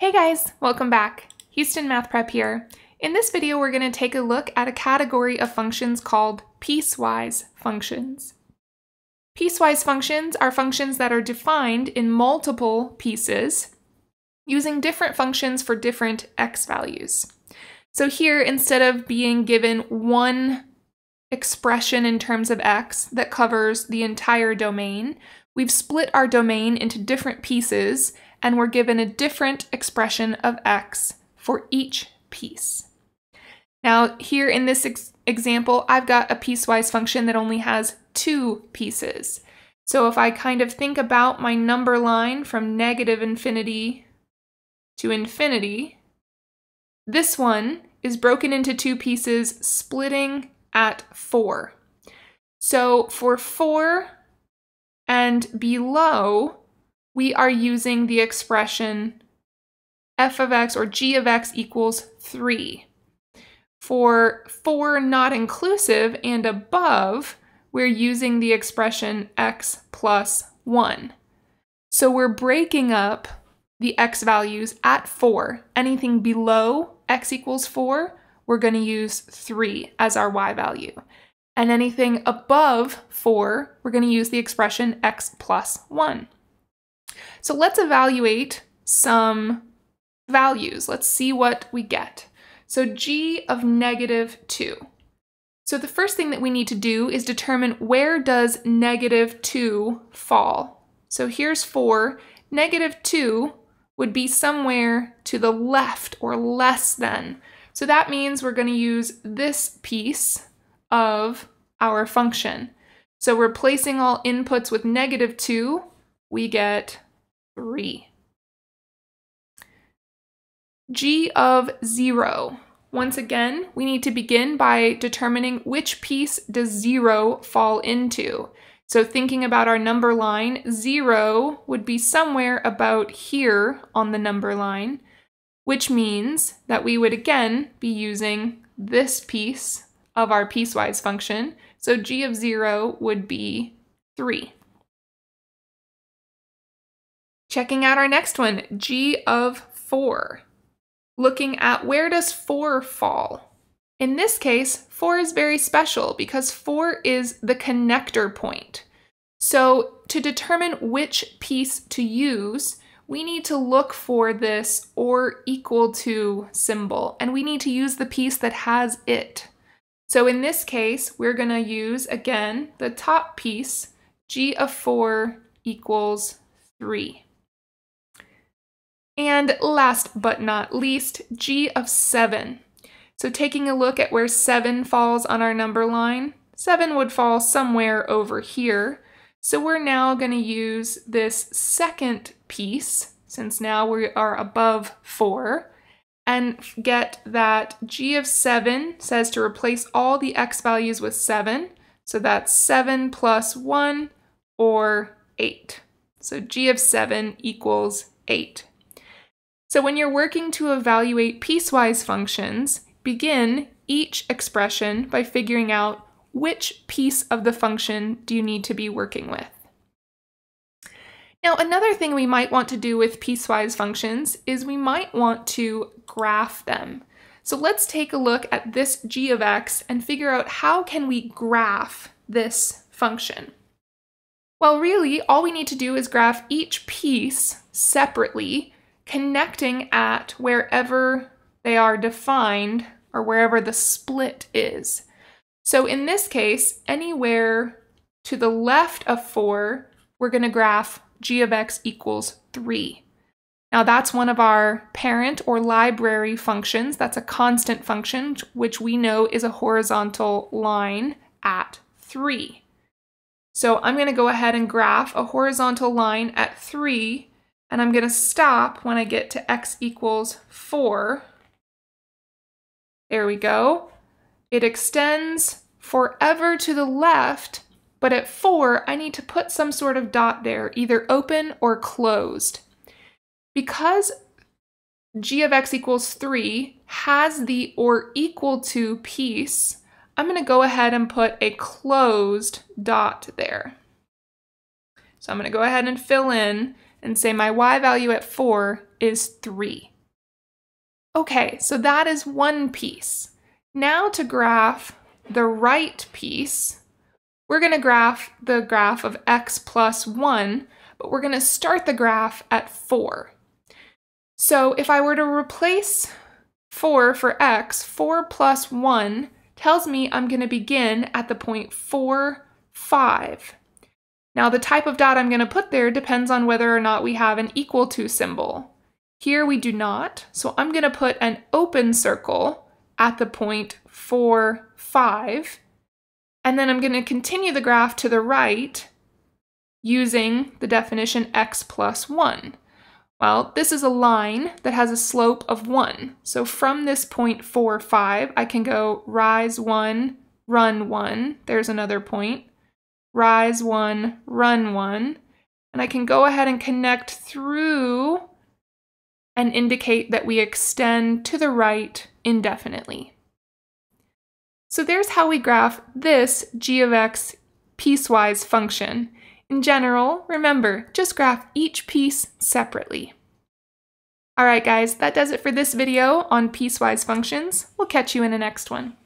Hey guys, welcome back. Houston Math Prep here. In this video, we're going to take a look at a category of functions called piecewise functions. Piecewise functions are functions that are defined in multiple pieces using different functions for different x values. So here, instead of being given one expression in terms of x that covers the entire domain, we've split our domain into different pieces and we're given a different expression of x for each piece. Now, here in this ex example, I've got a piecewise function that only has two pieces. So if I kind of think about my number line from negative infinity to infinity, this one is broken into two pieces, splitting at 4. So for 4 and below, we are using the expression f of x or g of x equals 3. For 4 not inclusive and above, we're using the expression x plus 1. So we're breaking up the x values at 4. Anything below x equals 4, we're going to use 3 as our y value. And anything above 4, we're going to use the expression x plus 1. So let's evaluate some values. Let's see what we get. So g of negative 2. So the first thing that we need to do is determine where does negative 2 fall. So here's 4. Negative 2 would be somewhere to the left or less than. So that means we're going to use this piece of our function. So replacing all inputs with negative 2, we get 3. g of 0. Once again, we need to begin by determining which piece does 0 fall into. So thinking about our number line, 0 would be somewhere about here on the number line, which means that we would again be using this piece of our piecewise function. So g of 0 would be 3. Checking out our next one, G of 4. Looking at where does 4 fall? In this case, 4 is very special because 4 is the connector point. So to determine which piece to use, we need to look for this or equal to symbol, and we need to use the piece that has it. So in this case, we're going to use, again, the top piece, g of 4 equals 3. And last but not least, G of 7. So taking a look at where 7 falls on our number line, 7 would fall somewhere over here. So we're now going to use this second piece, since now we are above 4, and get that g of 7 says to replace all the x values with 7. So that's 7 plus 1, or 8. So g of 7 equals 8. So when you're working to evaluate piecewise functions, begin each expression by figuring out which piece of the function do you need to be working with. Now, another thing we might want to do with piecewise functions is we might want to graph them. So let's take a look at this g of x and figure out how can we graph this function. Well, really, all we need to do is graph each piece separately connecting at wherever they are defined or wherever the split is. So in this case, anywhere to the left of 4, we're going to graph g of x equals 3. Now that's one of our parent or library functions. That's a constant function, which we know is a horizontal line at 3. So I'm going to go ahead and graph a horizontal line at 3 and I'm going to stop when I get to x equals 4. There we go. It extends forever to the left, but at 4, I need to put some sort of dot there, either open or closed. Because g of x equals 3 has the or equal to piece, I'm going to go ahead and put a closed dot there. So I'm going to go ahead and fill in and say my y value at 4 is 3. Okay, so that is one piece. Now to graph the right piece, we're going to graph the graph of x plus 1, but we're going to start the graph at 4. So if I were to replace 4 for x, 4 plus 1 tells me I'm going to begin at the point 4, 5. Now the type of dot I'm going to put there depends on whether or not we have an equal to symbol. Here we do not, so I'm going to put an open circle at the point 4, 5, and then I'm going to continue the graph to the right using the definition x plus 1. Well, this is a line that has a slope of 1. So from this point 4, 5, I can go rise 1, run 1. There's another point. Rise 1, run 1. And I can go ahead and connect through and indicate that we extend to the right indefinitely. So there's how we graph this g of x piecewise function. In general, remember, just graph each piece separately. Alright guys, that does it for this video on piecewise functions. We'll catch you in the next one.